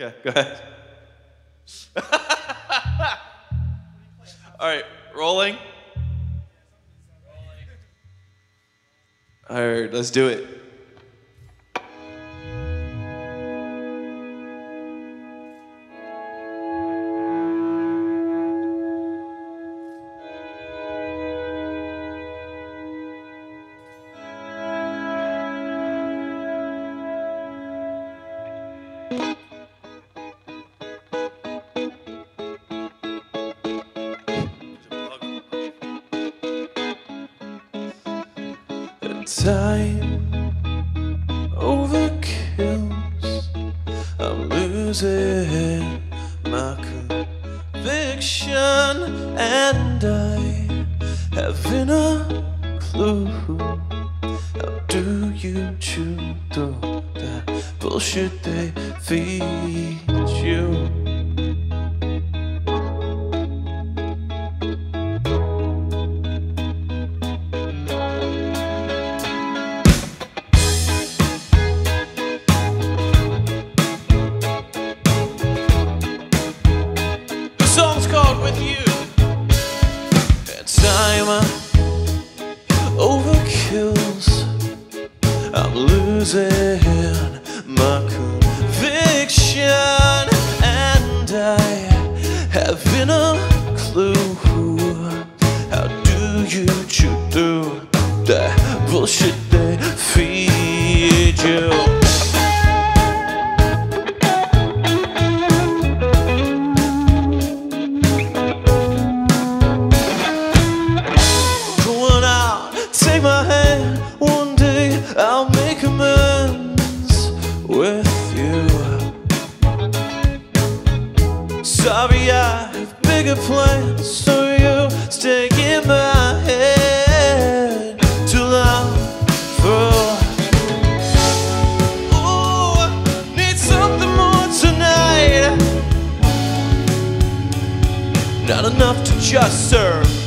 Okay, go ahead. All right, rolling. All right, let's do it. Time overkills. I'm losing my conviction, and I. Jill. just serve.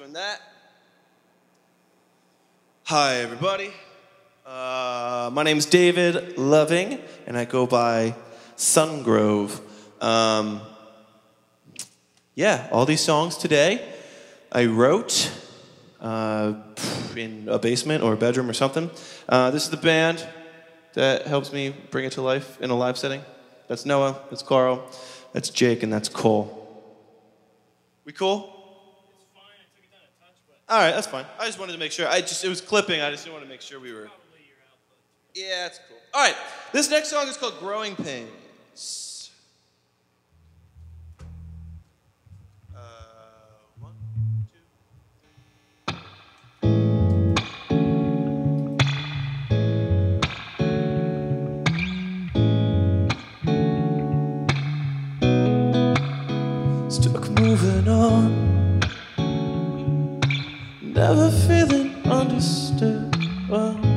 doing that. Hi, everybody. Uh, my name's David Loving, and I go by Sun Grove. Um, yeah, all these songs today I wrote uh, in a basement or a bedroom or something. Uh, this is the band that helps me bring it to life in a live setting. That's Noah, that's Karl, that's Jake, and that's Cole. We cool? All right, that's fine. I just wanted to make sure. I just it was clipping. I just wanted to make sure we were. Yeah, that's cool. All right, this next song is called "Growing Pains." Never feeling understood. Well,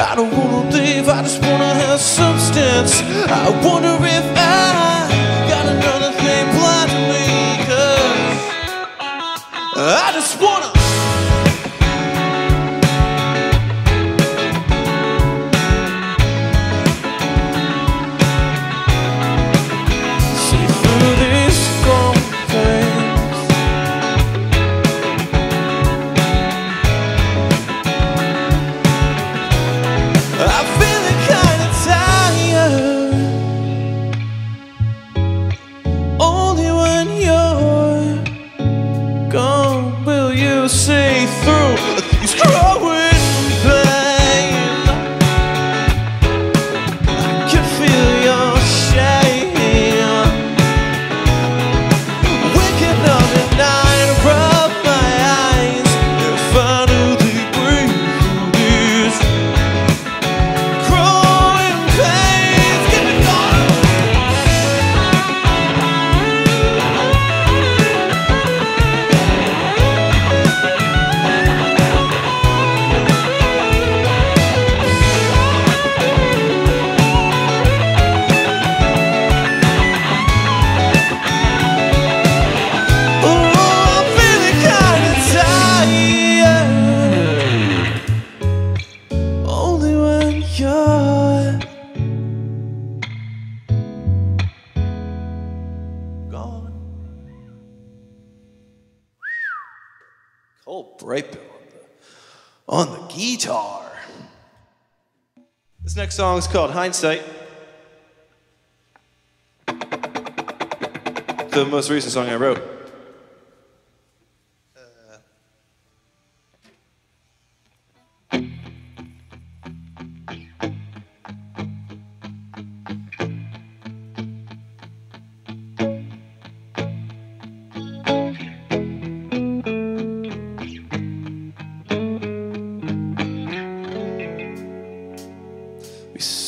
I don't wanna leave, I just wanna have substance. I wonder if I got another thing blinding me. Cause I just wanna. Brightbill on the, on the guitar. This next song is called Hindsight. The most recent song I wrote.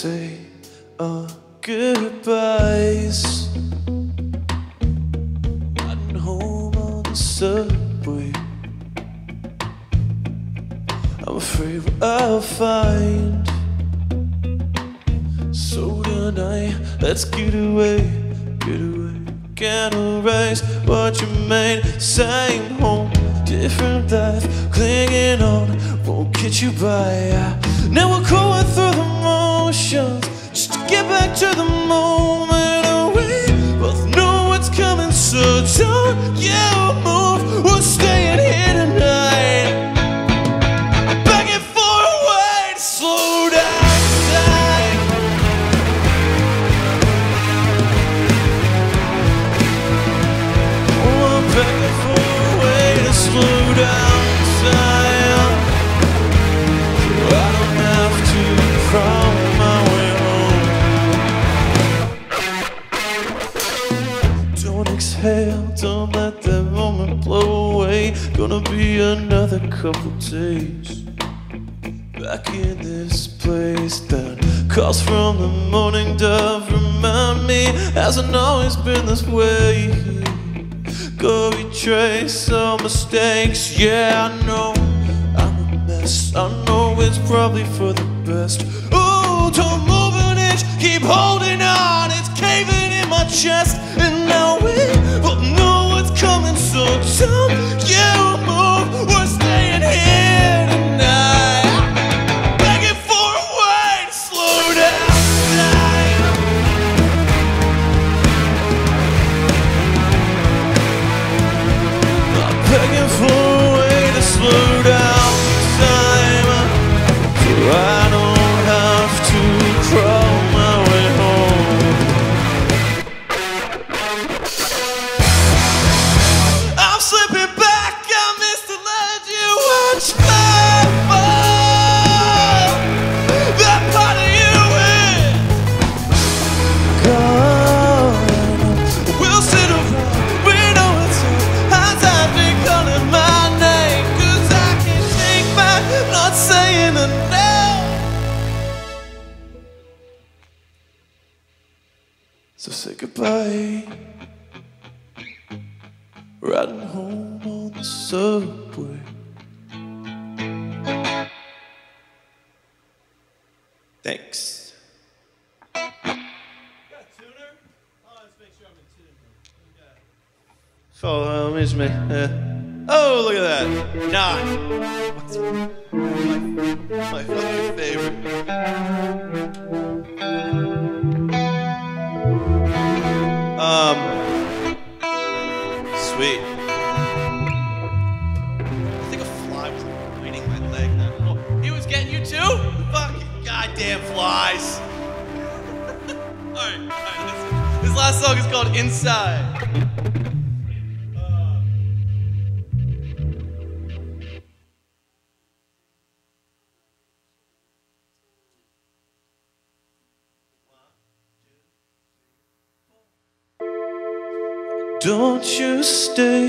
Say our goodbyes. Riding home on the subway. I'm afraid what I'll find. So tonight, let's get away, get away. Can't erase what you made. Same home, different life. Clinging on, won't get you by. Going through the motions just to get back to the moment. Don't let that moment blow away. Gonna be another couple days. back in this place that calls from the morning dove. Remind me, hasn't always been this way. Go retrace all mistakes. Yeah, I know I'm a mess. I know it's probably for the best. Ooh, don't move an inch, keep holding on. It's caving in my chest, and now we both know coming. So don't you subway Thanks. Follow is me. Uh, oh, look at that. Nine. What's my, my fucking favorite. Um. Flies. alright. This last song is called Inside. Don't you stay.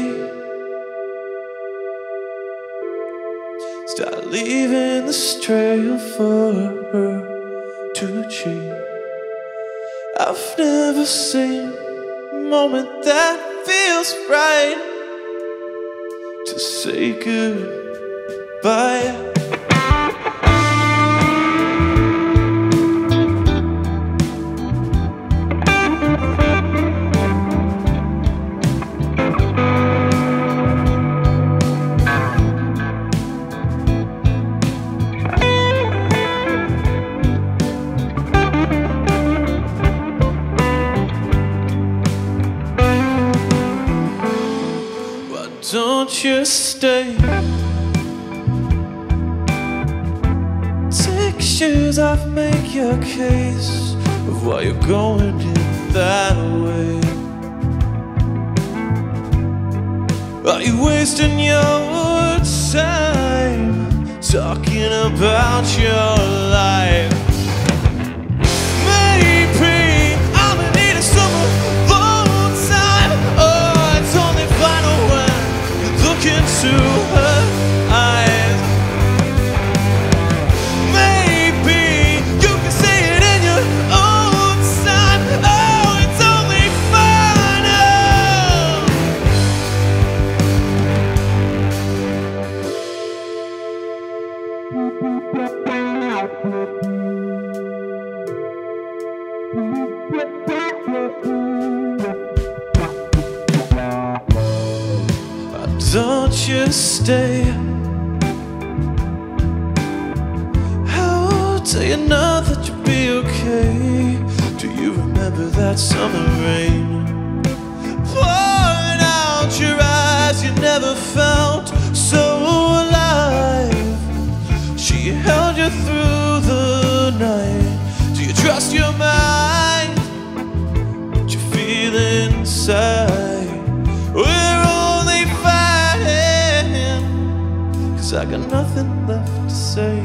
Start leaving this trail for her to change. I've never seen a moment that feels right to say goodbye. Your case of why you're going in that way. Are you wasting your time talking about your life? Say.